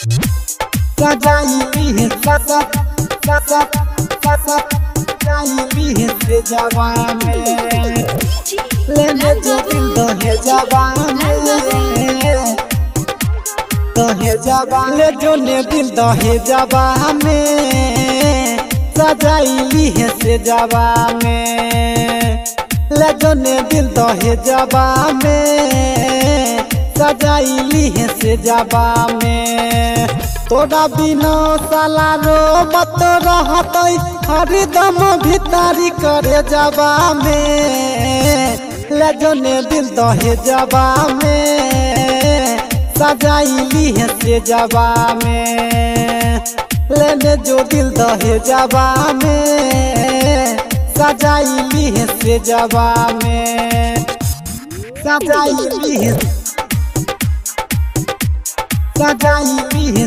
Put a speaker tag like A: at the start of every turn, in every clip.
A: सजाई है ससत ससत सजाई है जवान जवान ले जो दिल दहे जवान सजाई है ले जो ने दिल दहे जवान सजाई है से जवान तोरा बिना साला रो मत रहत, हरदम भीतरी करे जबा में ले जोने दिल दहे जबा में सजाइली है से जबा में लेने जो दिल दहे जबा में सजाइली है से जबा में सजाइली है सजाइली है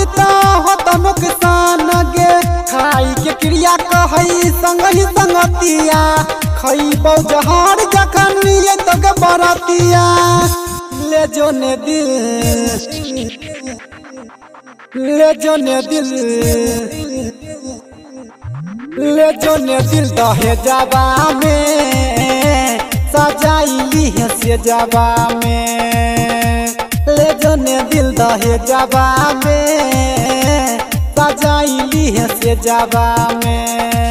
A: संगतिया खईबो जहर जखन ये तो के बरतिया। ले जो ने दिल। ले जो ने दिल। ले जो ने दिल दहे जाबा में। सजाई है से जाबा में। ले जो ने दिल दहे जाबा में। सजाई है से जाबा में।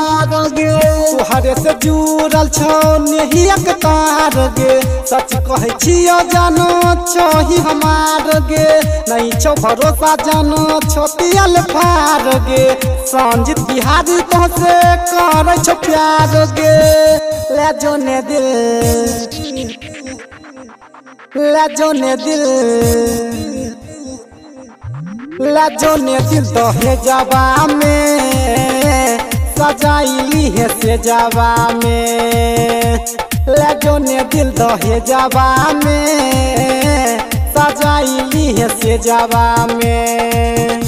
A: गे तोहरे से जुड़ल छौ गे सच कह छियो, जान छही हमार गे। नहीं छौ भरोसा, जान छोटियल फार गे। संजीत बिहारी तो से कर छौ प्यार गे। ले जो ने दिल। ले जो ने दिल। ले जो ने दिल दहे जाबा में। सजाई है से जावा में। लगो ने दिल दहे जावा में। सजाई है से जावा में।